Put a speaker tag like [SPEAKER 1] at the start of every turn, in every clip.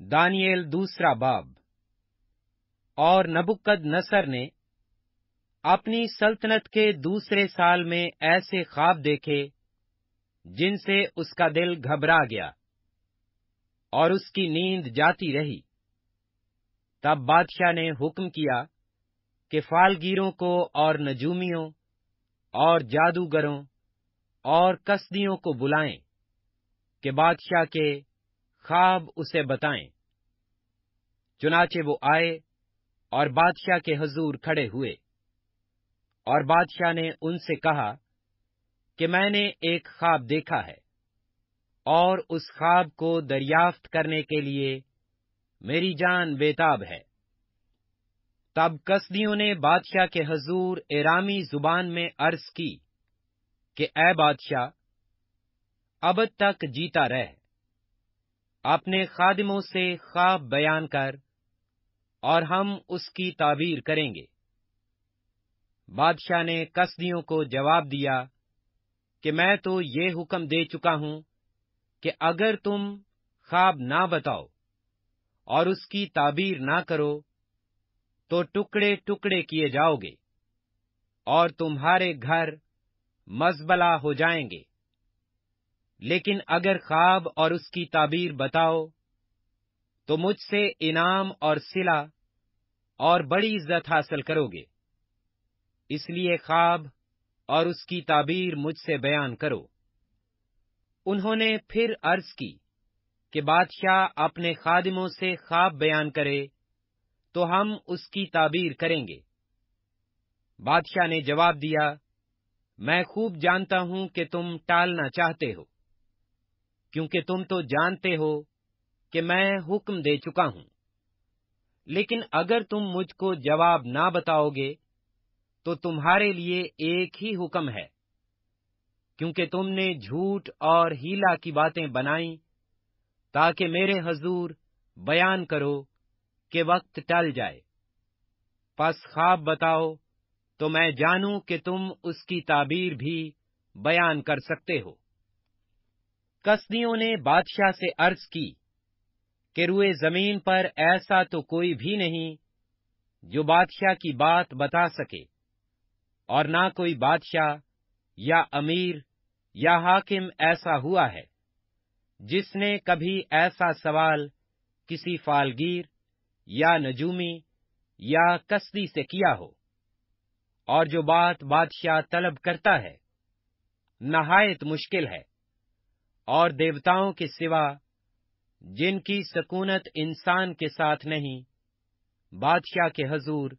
[SPEAKER 1] دانیل دوسرا باب۔ اور نبکد نصر نے اپنی سلطنت کے دوسرے سال میں ایسے خواب دیکھے جن سے اس کا دل گھبرا گیا اور اس کی نیند جاتی رہی۔ تب بادشاہ نے حکم کیا کہ فالگیروں کو اور نجومیوں اور جادوگروں اور کسدیوں کو بلائیں کہ بادشاہ کے خواب اسے بتائیں۔ چنانچہ وہ آئے اور بادشاہ کے حضور کھڑے ہوئے۔ اور بادشاہ نے ان سے کہا کہ میں نے ایک خواب دیکھا ہے اور اس خواب کو دریافت کرنے کے لیے میری جان بےتاب ہے۔ تب کسدیوں نے بادشاہ کے حضور ایرامی زبان میں عرض کی کہ اے بادشاہ، اب تک جیتا رہ۔ اپنے خادموں سے خواب بیان کر اور ہم اس کی تعبیر کریں گے۔ بادشاہ نے کسدیوں کو جواب دیا کہ میں تو یہ حکم دے چکا ہوں کہ اگر تم خواب نہ بتاؤ اور اس کی تعبیر نہ کرو تو ٹکڑے ٹکڑے کیے جاؤ گے اور تمہارے گھر مزبلا ہو جائیں گے۔ لیکن اگر خواب اور اس کی تعبیر بتاؤ، تو مجھ سے انعام اور سلا اور بڑی عزت حاصل کرو گے۔ اس لیے خواب اور اس کی تعبیر مجھ سے بیان کرو۔ انہوں نے پھر عرض کی کہ بادشاہ اپنے خادموں سے خواب بیان کرے تو ہم اس کی تعبیر کریں گے۔ بادشاہ نے جواب دیا، میں خوب جانتا ہوں کہ تم ٹالنا چاہتے ہو۔ کیونکہ تم تو جانتے ہو کہ میں حکم دے چکا ہوں۔ لیکن اگر تم مجھ کو جواب نہ بتاؤ گے، تو تمہارے لیے ایک ہی حکم ہے۔ کیونکہ تم نے جھوٹ اور ہیلا کی باتیں بنائی تاکہ میرے حضور بیان کرو کہ وقت ٹل جائے۔ پس خواب بتاؤ تو میں جانوں کہ تم اس کی تعبیر بھی بیان کر سکتے ہو۔ کسدیوں نے بادشاہ سے عرض کی کہ روئے زمین پر ایسا تو کوئی بھی نہیں جو بادشاہ کی بات بتا سکے اور نہ کوئی بادشاہ یا امیر یا حاکم ایسا ہوا ہے جس نے کبھی ایسا سوال کسی فالگیر یا نجومی یا کسدی سے کیا ہو اور جو بات بادشاہ طلب کرتا ہے نہایت مشکل ہے۔ اور دیوتاؤں کے سوا جن کی سکونت انسان کے ساتھ نہیں، بادشاہ کے حضور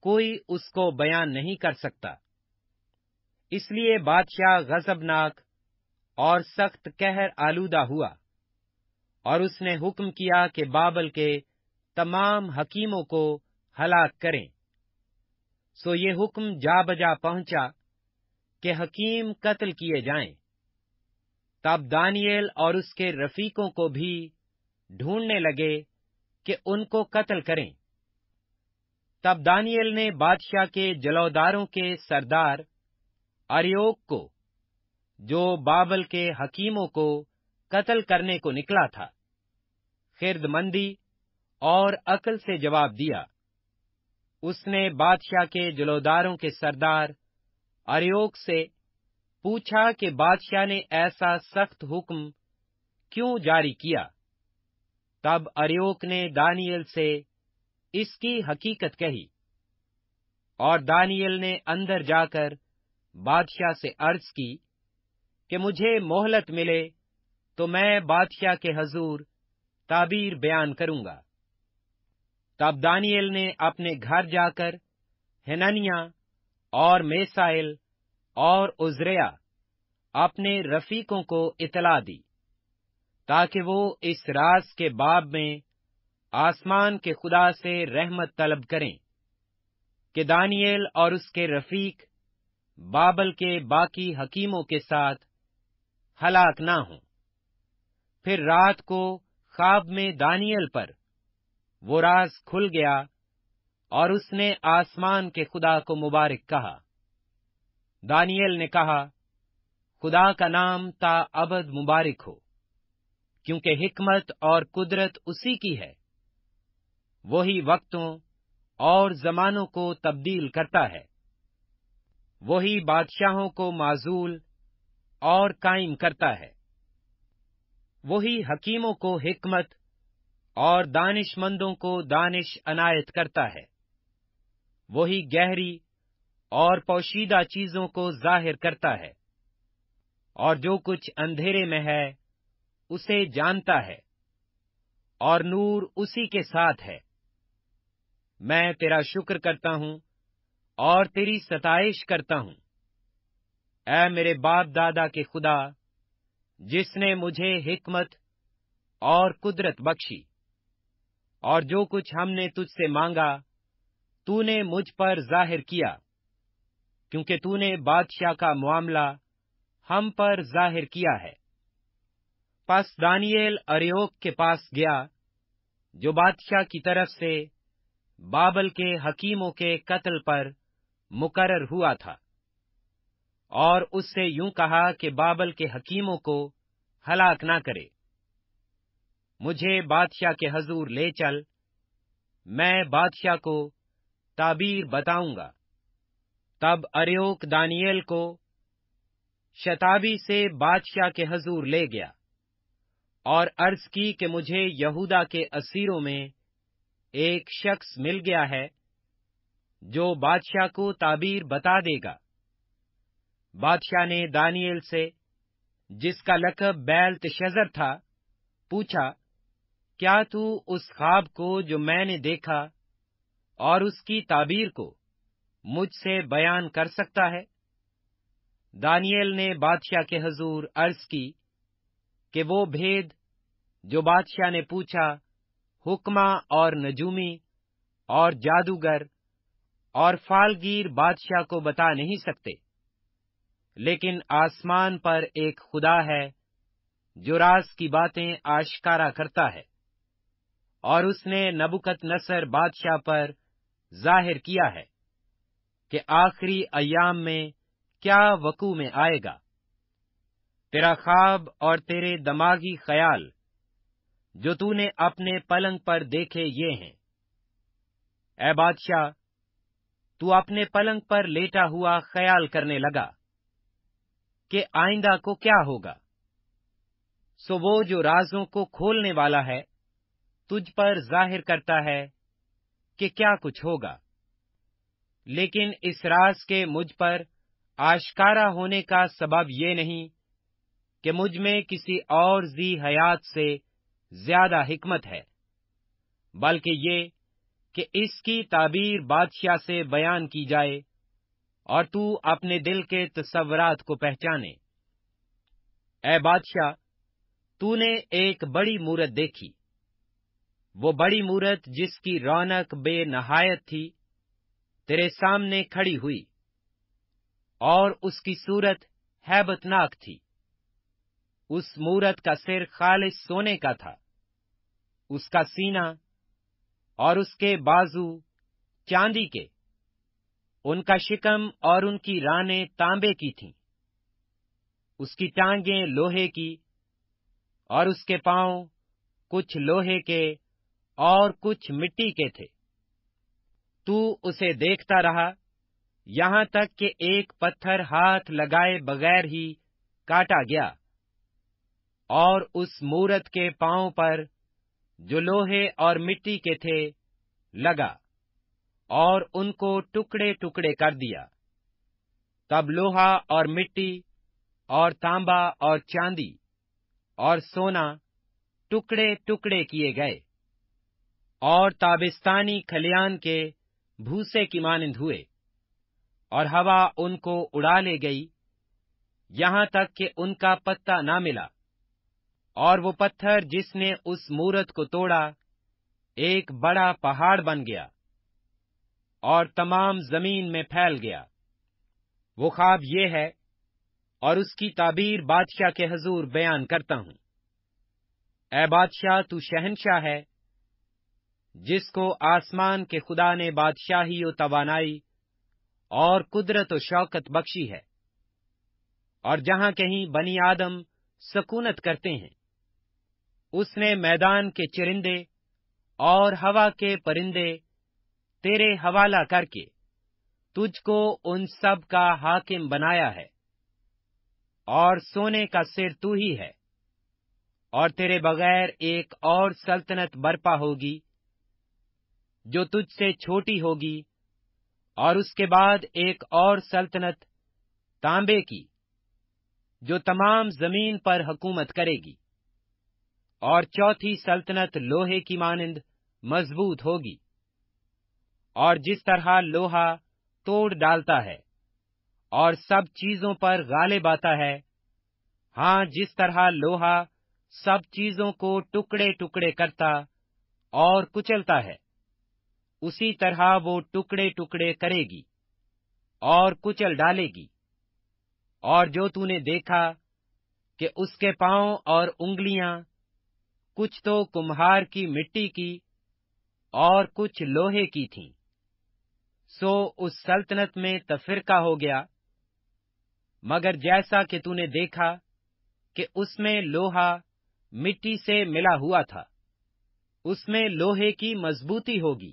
[SPEAKER 1] کوئی اس کو بیان نہیں کر سکتا۔ اس لیے بادشاہ غزبناک اور سخت کہر آلودہ ہوا اور اس نے حکم کیا کہ بابل کے تمام حکیموں کو ہلاک کریں۔ سو یہ حکم جا بجا پہنچا کہ حکیم قتل کیے جائیں۔ تب دانیل اور اس کے رفیقوں کو بھی ڈھونڈنے لگے کہ ان کو قتل کریں۔ تب دانیل نے بادشاہ کے جلوداروں کے سردار اریوک کو، جو بابل کے حکیموں کو قتل کرنے کو نکلا تھا خرد مندی اور عقل سے جواب دیا۔ اس نے بادشاہ کے جلوداروں کے سردار اریوک سے پوچھا کہ بادشاہ نے ایسا سخت حکم کیوں جاری کیا؟ تب اریوک نے دانیل سے اس کی حقیقت کہی اور دانیل نے اندر جا کر بادشاہ سے عرض کی کہ مجھے مہلت ملے تو میں بادشاہ کے حضور تعبیر بیان کروں گا۔ تب دانیل نے اپنے گھر جا کر ہننیا اور میسائل اور ازریا اپنے رفیقوں کو اطلاع دی، تاکہ وہ اس راز کے باب میں آسمان کے خدا سے رحمت طلب کریں کہ دانیل اور اس کے رفیق بابل کے باقی حکیموں کے ساتھ ہلاک نہ ہوں۔ پھر رات کو خواب میں دانیل پر وہ راز کھل گیا اور اس نے آسمان کے خدا کو مبارک کہا۔ دانیل نے کہا، خدا کا نام تا ابد مبارک ہو، کیونکہ حکمت اور قدرت اسی کی ہے۔ وہی وقتوں اور زمانوں کو تبدیل کرتا ہے۔ وہی بادشاہوں کو معذول اور قائم کرتا ہے۔ وہی حکیموں کو حکمت اور دانش مندوں کو دانش عنایت کرتا ہے۔ وہی گہری اور پوشیدہ چیزوں کو ظاہر کرتا ہے۔ اور جو کچھ اندھیرے میں ہے، اسے جانتا ہے۔ اور نور اسی کے ساتھ ہے۔ میں تیرا شکر کرتا ہوں اور تیری ستائش کرتا ہوں۔ اے میرے باپ دادا کے خدا، جس نے مجھے حکمت اور قدرت بخشی، اور جو کچھ ہم نے تجھ سے مانگا، تو نے مجھ پر ظاہر کیا۔ کیونکہ تو نے بادشاہ کا معاملہ ہم پر ظاہر کیا ہے۔ پس دانیل اریوک کے پاس گیا، جو بادشاہ کی طرف سے بابل کے حکیموں کے قتل پر مقرر ہوا تھا۔ اور اس سے یوں کہا کہ بابل کے حکیموں کو ہلاک نہ کرے۔ مجھے بادشاہ کے حضور لے چل، میں بادشاہ کو تعبیر بتاؤں گا۔ تب اریوک دانیل کو شتابی سے بادشاہ کے حضور لے گیا اور عرض کی کہ مجھے یہودا کے اسیروں میں ایک شخص مل گیا ہے جو بادشاہ کو تعبیر بتا دے گا۔ بادشاہ نے دانیل سے، جس کا لقب بیل تشزر تھا، پوچھا، کیا تو اس خواب کو جو میں نے دیکھا اور اس کی تعبیر کو مجھ سے بیان کر سکتا ہے؟ دانیل نے بادشاہ کے حضور عرض کی کہ وہ بھید جو بادشاہ نے پوچھا، حکمہ اور نجومی اور جادوگر اور فالگیر بادشاہ کو بتا نہیں سکتے، لیکن آسمان پر ایک خدا ہے جو راز کی باتیں آشکارا کرتا ہے، اور اس نے نبوکت نصر بادشاہ پر ظاہر کیا ہے۔ کہ آخری ایام میں کیا وقوع میں آئے گا؟ تیرا خواب اور تیرے دماغی خیال جو تو نے اپنے پلنگ پر دیکھے یہ ہیں۔ اے بادشاہ، تو اپنے پلنگ پر لیٹا ہوا خیال کرنے لگا کہ آئندہ کو کیا ہوگا؟ سو وہ جو رازوں کو کھولنے والا ہے، تجھ پر ظاہر کرتا ہے کہ کیا کچھ ہوگا۔ لیکن اس راز کے مجھ پر آشکارا ہونے کا سبب یہ نہیں کہ مجھ میں کسی اور زی حیات سے زیادہ حکمت ہے، بلکہ یہ کہ اس کی تعبیر بادشاہ سے بیان کی جائے اور تو اپنے دل کے تصورات کو پہچانے۔ اے بادشاہ، تو نے ایک بڑی مورت دیکھی۔ وہ بڑی مورت جس کی رونق بے نہایت تھی۔ تیرے سامنے کھڑی ہوئی، اور اس کی صورت ہیبت ناک تھی۔ اس مورت کا سر خالص سونے کا تھا، اس کا سینہ اور اس کے بازو چاندی کے۔ ان کا شکم اور ان کی رانے تانبے کی تھیں۔ اس کی ٹانگیں لوہے کی، اور اس کے پاؤں کچھ لوہے کے اور کچھ مٹی کے تھے۔ تو اسے دیکھتا رہا۔ یہاں تک کہ ایک پتھر ہاتھ لگائے بغیر ہی کاٹا گیا۔ اور اس مورت کے پاؤں پر جو لوہے اور مٹی کے تھے لگا اور ان کو ٹکڑے ٹکڑے کر دیا۔ تب لوہا اور مٹی اور تانبا اور چاندی اور سونا ٹکڑے ٹکڑے کیے گئے۔ اور تابستانی کھلیان کے بھوسے کی مانند ہوئے اور ہوا ان کو اڑا لے گئی، یہاں تک کہ ان کا پتہ نہ ملا اور وہ پتھر جس نے اس مورت کو توڑا ایک بڑا پہاڑ بن گیا اور تمام زمین میں پھیل گیا۔ وہ خواب یہ ہے اور اس کی تعبیر بادشاہ کے حضور بیان کرتا ہوں۔ اے بادشاہ، تو شہنشاہ ہے جس کو آسمان کے خدا نے بادشاہی و توانائی اور قدرت و شوکت بخشی ہے اور جہاں کہیں بنی آدم سکونت کرتے ہیں، اس نے میدان کے چرندے اور ہوا کے پرندے تیرے حوالہ کر کے تجھ کو ان سب کا حاکم بنایا ہے اور سونے کا سر تو ہی ہے اور تیرے بغیر ایک اور سلطنت برپا ہوگی جو تجھ سے چھوٹی ہوگی، اور اس کے بعد ایک اور سلطنت تانبے کی، جو تمام زمین پر حکومت کرے گی، اور چوتھی سلطنت لوہے کی مانند مضبوط ہوگی، اور جس طرح لوہا توڑ ڈالتا ہے اور سب چیزوں پر غالب آتا ہے ہاں جس طرح لوہا سب چیزوں کو ٹکڑے ٹکڑے کرتا اور کچلتا ہے۔ اسی طرح وہ ٹکڑے ٹکڑے کرے گی اور کچل ڈالے گی۔ اور جو تو نے دیکھا کہ اس کے پاؤں اور انگلیاں کچھ تو کمہار کی مٹی کی اور کچھ لوہے کی تھیں۔ سو اس سلطنت میں تفرقہ ہو گیا۔ مگر جیسا کہ تو نے دیکھا کہ اس میں لوہا مٹی سے ملا ہوا تھا، اس میں لوہے کی مضبوطی ہوگی۔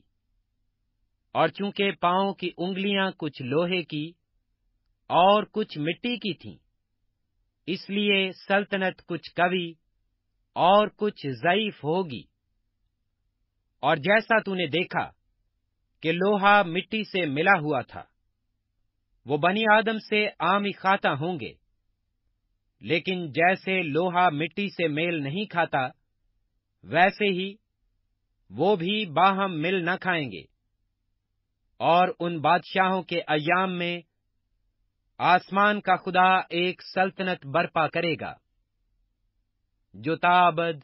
[SPEAKER 1] اور چونکہ پاؤں کی انگلیاں کچھ لوہے کی اور کچھ مٹی کی تھیں، اس لیے سلطنت کچھ کبھی اور کچھ ضعیف ہوگی۔ اور جیسا تو نے دیکھا کہ لوہا مٹی سے ملا ہوا تھا، وہ بنی آدم سے عام کھاتا ہوں گے، لیکن جیسے لوہا مٹی سے میل نہیں کھاتا، ویسے ہی وہ بھی باہم مل نہ کھائیں گے۔ اور ان بادشاہوں کے ایام میں آسمان کا خدا ایک سلطنت برپا کرے گا، جو تابد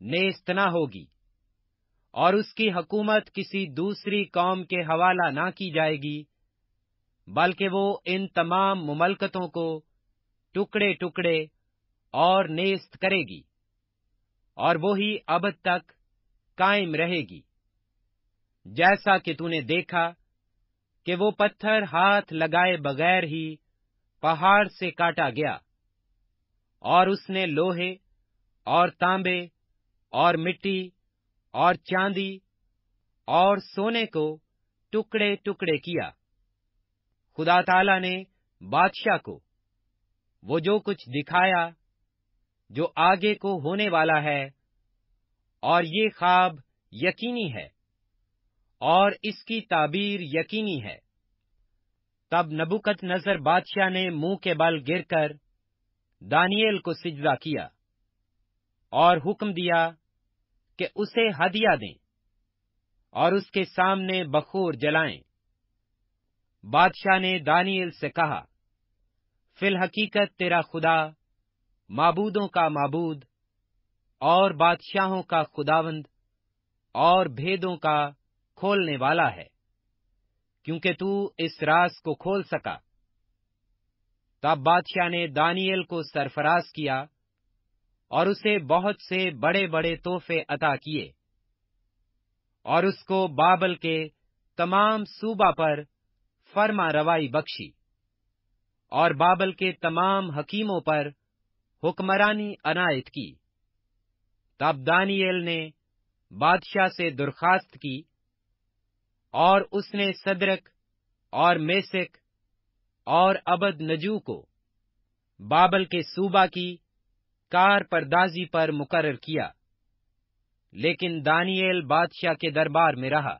[SPEAKER 1] نیست نہ ہوگی، اور اس کی حکومت کسی دوسری قوم کے حوالہ نہ کی جائے گی، بلکہ وہ ان تمام مملکتوں کو ٹکڑے ٹکڑے اور نیست کرے گی، اور وہی ابد تک قائم رہے گی۔ جیسا کہ تو نے دیکھا کہ وہ پتھر ہاتھ لگائے بغیر ہی پہاڑ سے کاٹا گیا اور اس نے لوہے اور تانبے اور مٹی اور چاندی اور سونے کو ٹکڑے ٹکڑے کیا۔ خدا تعالی نے بادشاہ کو وہ جو کچھ دکھایا، جو آگے کو ہونے والا ہے، اور یہ خواب یقینی ہے۔ اور اس کی تعبیر یقینی ہے۔ تب نبوکت نظر بادشاہ نے منہ کے بل گر کر دانیل کو سجدہ کیا اور حکم دیا کہ اسے ہدیہ دیں اور اس کے سامنے بخور جلائیں۔ بادشاہ نے دانیل سے کہا، فی الحقیقت تیرا خدا معبودوں کا معبود اور بادشاہوں کا خداوند اور بھیدوں کا کھولنے والا ہے۔ کیونکہ تو اس راز کو کھول سکا۔ تب بادشاہ نے دانیل کو سرفراز کیا اور اسے بہت سے بڑے بڑے تحفے عطا کیے اور اس کو بابل کے تمام صوبہ پر فرما روائی بخشی اور بابل کے تمام حکیموں پر حکمرانی عنایت کی۔ تب دانیل نے بادشاہ سے درخواست کی اور اس نے صدرک اور میسک اور ابد نجو کو بابل کے صوبہ کی کار پردازی پر مقرر کیا، لیکن دانیل بادشاہ کے دربار میں رہا۔